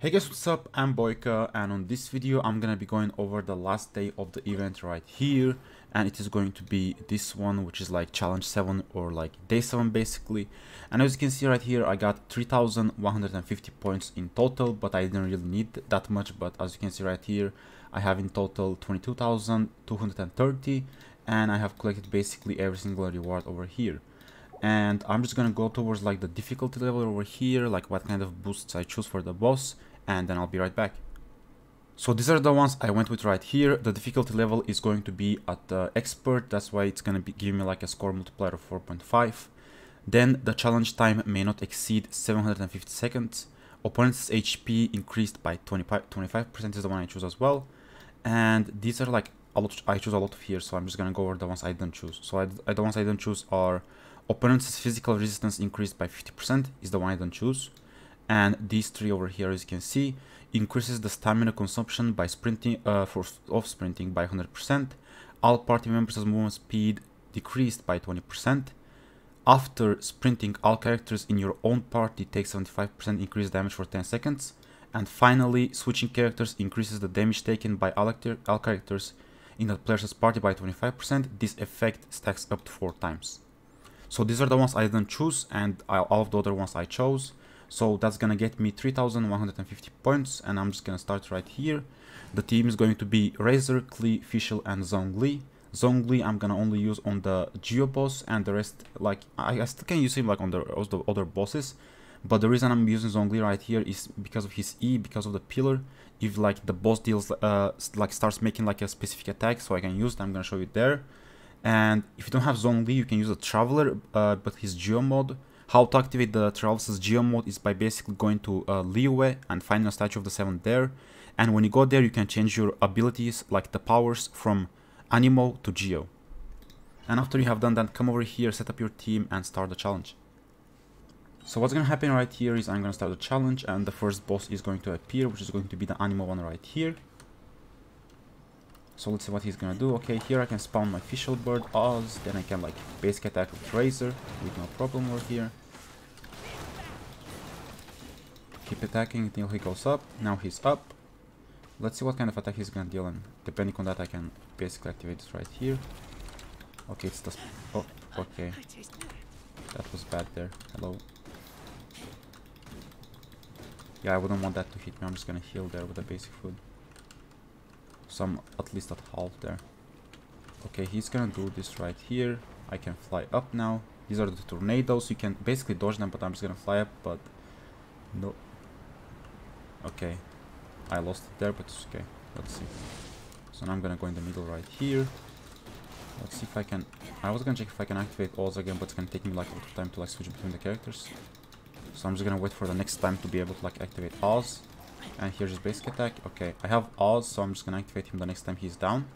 Hey guys, what's up? I'm Boyka and on this video I'm gonna be going over the last day of the event right here and it is going to be this one which is like challenge 7 or like day 7 basically. And as you can see right here I got 3150 points in total but I didn't really need that much but as you can see right here I have in total 22,230 and I have collected basically every single reward over here. And I'm just gonna go towards like the difficulty level over here like what kind of boosts I choose for the boss and then I'll be right back. So these are the ones I went with right here. The difficulty level is going to be at the expert. That's why it's going to be give me like a score multiplier of 4.5. Then the challenge time may not exceed 750 seconds. Opponent's HP increased by 25, 25% is the one I choose as well. And these are like a lot, I choose a lot of here, so I'm just going to go over the ones I didn't choose. So I, the ones I didn't choose are opponent's physical resistance increased by 50% is the one I didn't choose and these three over here as you can see increases the stamina consumption by sprinting uh, for off sprinting by 100% all party members' movement speed decreased by 20% after sprinting all characters in your own party take 75% increased damage for 10 seconds. And finally switching characters increases the damage taken by all, all characters in the player's party by 25% this effect stacks up to 4 times. So these are the ones I didn't choose and all of the other ones I chose so that's gonna get me 3150 points and I'm just gonna start right here. The team is going to be Razor, Klee, Fischl and Zhongli. Zhongli I'm gonna only use on the Geo boss and the rest like I, I still can use him like on the, the other bosses. But the reason I'm using Zhongli right here is because of his E, because of the pillar. If like the boss deals uh like starts making like a specific attack so I can use it, I'm gonna show you there. And if you don't have Zhongli, you can use a Traveler, uh, but his Geo mod how to activate the Travel's Geo mode is by basically going to uh, Liyue and finding a statue of the seven there. And when you go there, you can change your abilities, like the powers, from Anemo to Geo. And after you have done that, come over here, set up your team, and start the challenge. So what's gonna happen right here is I'm gonna start the challenge, and the first boss is going to appear, which is going to be the Anemo one right here. So let's see what he's gonna do. Okay, here I can spawn my Fischl bird, Oz, then I can like basic attack with Razor with no problem over here. Keep attacking until he goes up. Now he's up. Let's see what kind of attack he's gonna deal and depending on that I can basically activate it right here. Okay, it's the... Oh, okay. That was bad there. Hello. Yeah, I wouldn't want that to hit me. I'm just gonna heal there with the basic food some at least at half there. Okay, he's gonna do this right here. I can fly up now. These are the tornadoes. You can basically dodge them, but I'm just gonna fly up, but no. Okay, I lost it there, but it's okay. Let's see. So now I'm gonna go in the middle right here. Let's see if I can... I was gonna check if I can activate Oz again, but it's gonna take me like a lot of time to like switch between the characters. So I'm just gonna wait for the next time to be able to like activate Oz. And here's his basic attack. Okay, I have Oz, so I'm just gonna activate him the next time he's down.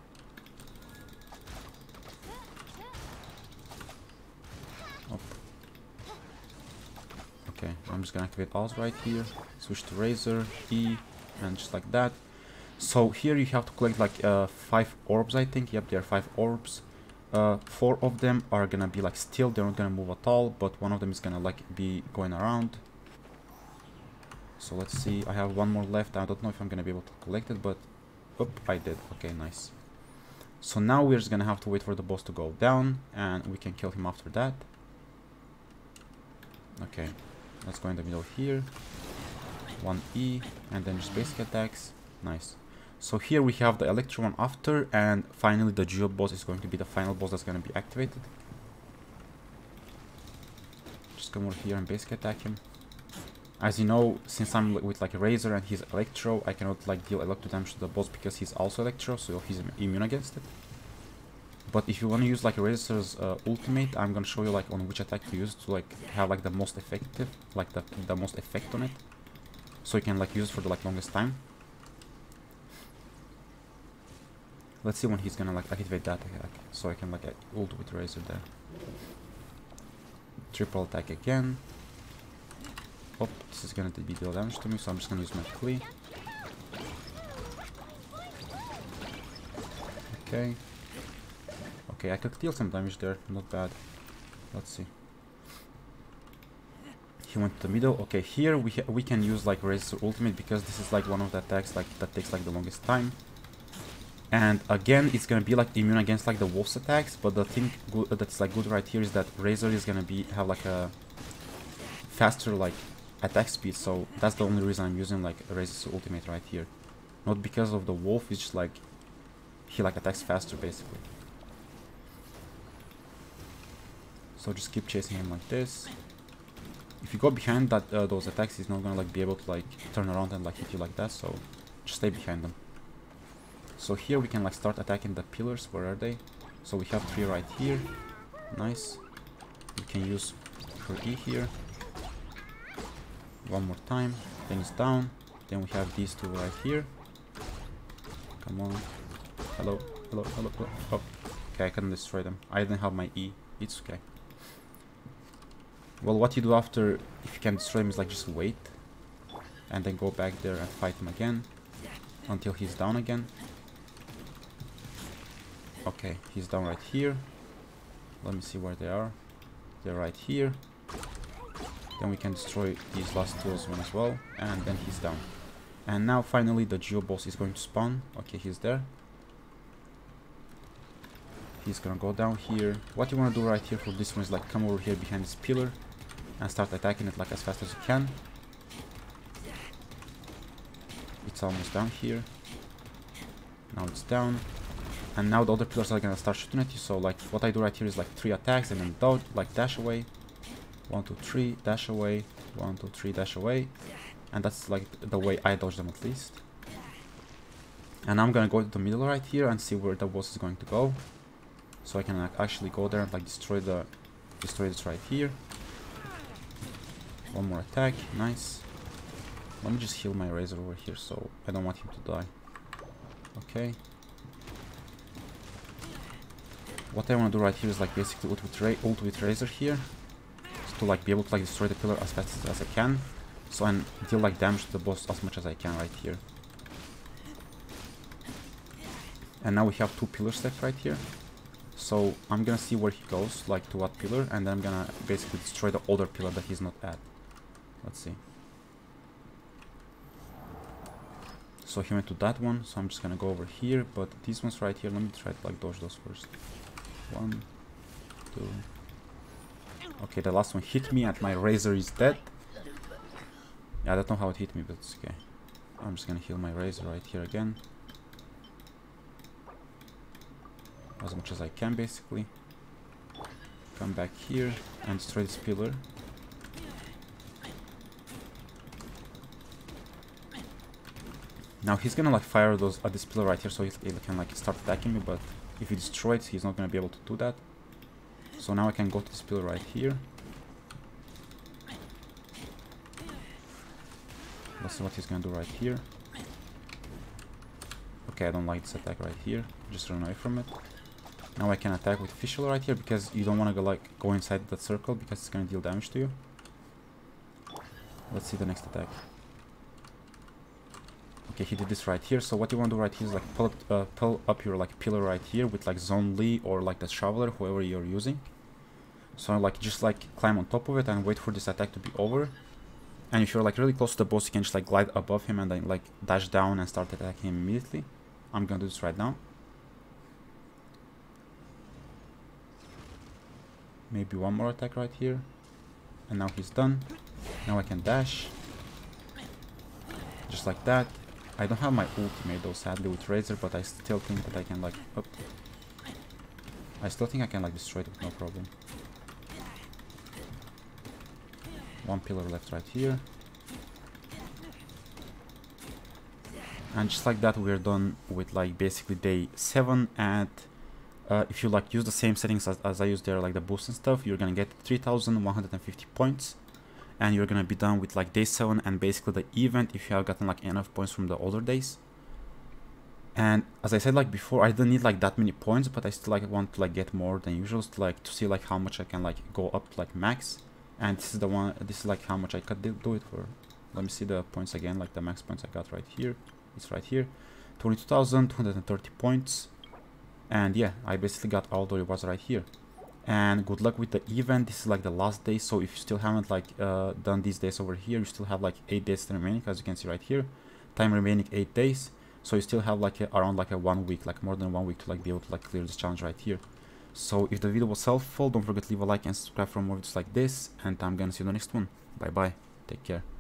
Okay, I'm just gonna activate Oz right here. Switch to Razor, E, and just like that. So here you have to collect like uh, five orbs, I think. Yep, there are five orbs. Uh, four of them are gonna be like still, they're not gonna move at all, but one of them is gonna like be going around. So let's see, I have one more left. I don't know if I'm gonna be able to collect it, but oh, I did. Okay, nice. So now we're just gonna have to wait for the boss to go down, and we can kill him after that. Okay, let's go in the middle here. One E, and then just basic attacks. Nice. So here we have the Electro one after, and finally the Geo boss is going to be the final boss that's going to be activated. Just come over here and basic attack him. As you know, since I'm with like a Razor and he's Electro, I cannot like deal electro damage to the boss because he's also Electro, so he's immune against it. But if you want to use like Razor's uh, ultimate, I'm gonna show you like on which attack to use to like have like the most effective, like the, the most effect on it. So you can like use it for the like longest time. Let's see when he's gonna like activate that attack, so I can like ult with Razor there. Triple attack again. This is gonna be deal damage to me, so I'm just gonna use my Klee. Okay. Okay, I could deal some damage there, not bad. Let's see. he went to the middle. Okay, here we we can use like Razor Ultimate because this is like one of the attacks like that takes like the longest time. And again, it's gonna be like immune against like the wolf's attacks. But the thing that's like good right here is that Razor is gonna be have like a faster like attack speed. So that's the only reason I'm using like Razor's Ultimate right here, not because of the wolf. It's just like he like attacks faster basically. So just keep chasing him like this. If you go behind that uh, those attacks, he's not gonna like be able to like turn around and like hit you like that. So just stay behind them. So here we can like start attacking the pillars. Where are they? So we have three right here. Nice. We can use her E here. One more time. Then it's down. Then we have these two right here. Come on. Hello. Hello. Hello. hello. Oh. Okay, I can destroy them. I didn't have my E. It's okay. Well, what you do after, if you can destroy him, is like just wait. And then go back there and fight him again. Until he's down again. Okay, he's down right here. Let me see where they are. They're right here. Then we can destroy these last two as well. And then he's down. And now finally the Geo boss is going to spawn. Okay, he's there. He's gonna go down here. What you wanna do right here for this one is like come over here behind this pillar and start attacking it like as fast as you can. It's almost down here. Now it's down. And now the other pillars are gonna start shooting at you. So like what I do right here is like three attacks and then dodge, like dash away. One, two, three, dash away. One, two, three, dash away. And that's like the way I dodge them at least. And I'm gonna go to the middle right here and see where the boss is going to go. So I can like, actually go there and like destroy the destroy this right here. One more attack, nice. Let me just heal my Razor over here, so I don't want him to die. Okay. What I want to do right here is like basically ult with, Ra ult with Razor here. To like be able to like destroy the pillar as fast as I can. So and deal like damage to the boss as much as I can right here. And now we have two pillars left right here. So I'm gonna see where he goes, like to what pillar, and then I'm gonna basically destroy the other pillar that he's not at. Let's see. So he went to that one, so I'm just gonna go over here, but these ones right here, let me try to like dodge those first. One, two. Okay, the last one hit me and my razor is dead. Yeah, I don't know how it hit me, but it's okay. I'm just gonna heal my razor right here again. As much as I can, basically. Come back here and destroy this pillar. Now he's gonna like fire those at this pillar right here so he can like start attacking me, but if he destroys he's not gonna be able to do that. So now I can go to this pillar right here. Let's see what he's gonna do right here. Okay, I don't like this attack right here. Just run away from it. Now I can attack with Fischl right here because you don't want to go like go inside that circle because it's gonna deal damage to you. Let's see the next attack. Okay, he did this right here. So what you want to do right here is like pull, up, uh, pull up your like pillar right here with like Zhongli or like the Traveler, whoever you're using. So like just like climb on top of it and wait for this attack to be over. And if you're like really close to the boss, you can just like glide above him and then like dash down and start attacking him immediately. I'm gonna do this right now. Maybe one more attack right here. And now he's done. Now I can dash. Just like that. I don't have my ultimate though sadly with Razor, but I still think that I can like... Oh, I still think I can like destroy it with no problem. One pillar left right here. And just like that we're done with like basically day 7 and uh, if you like use the same settings as, as I use there like the boost and stuff you're gonna get 3150 points and you're gonna be done with like day 7 and basically the event if you have gotten like enough points from the older days. And as I said like before I don't need like that many points but I still like want to like get more than usual to like to see like how much I can like go up to, like max. And this is the one this is like how much I could do it for. Let me see the points again like the max points I got right here. It's right here. 22,230 points. And yeah I basically got all the rewards right here and good luck with the event. This is like the last day so if you still haven't like uh, done these days over here you still have like eight days remaining as you can see right here. Time remaining eight days. So you still have like a, around like a one week like more than one week to like be able to like clear this challenge right here. So if the video was helpful don't forget to leave a like and subscribe for more videos like this and i'm gonna see you in the next one. Bye bye take care